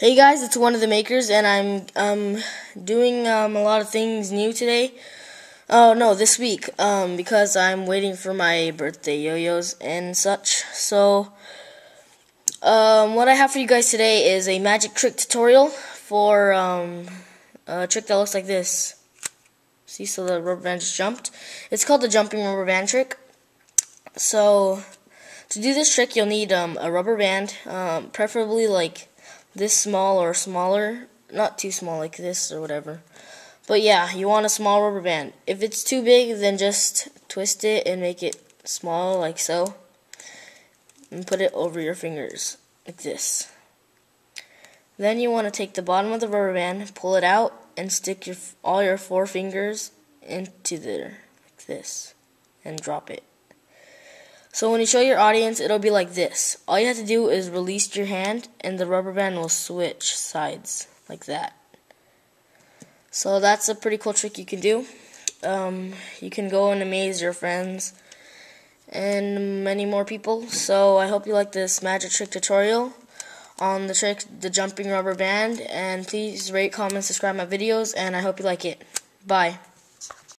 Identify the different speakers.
Speaker 1: Hey guys, it's one of the makers, and I'm um doing um a lot of things new today. Oh no, this week um because I'm waiting for my birthday yo-yos and such. So um what I have for you guys today is a magic trick tutorial for um a trick that looks like this. See, so the rubber band just jumped. It's called the jumping rubber band trick. So to do this trick, you'll need um a rubber band, preferably like this small or smaller. Not too small like this or whatever. But yeah, you want a small rubber band. If it's too big, then just twist it and make it small like so. And put it over your fingers like this. Then you want to take the bottom of the rubber band, pull it out, and stick your all your four fingers into there like this and drop it. So when you show your audience, it'll be like this. All you have to do is release your hand and the rubber band will switch sides like that. So that's a pretty cool trick you can do. Um, you can go and amaze your friends and many more people. So I hope you like this magic trick tutorial on the trick, the jumping rubber band. And please rate, comment, subscribe my videos, and I hope you like it. Bye.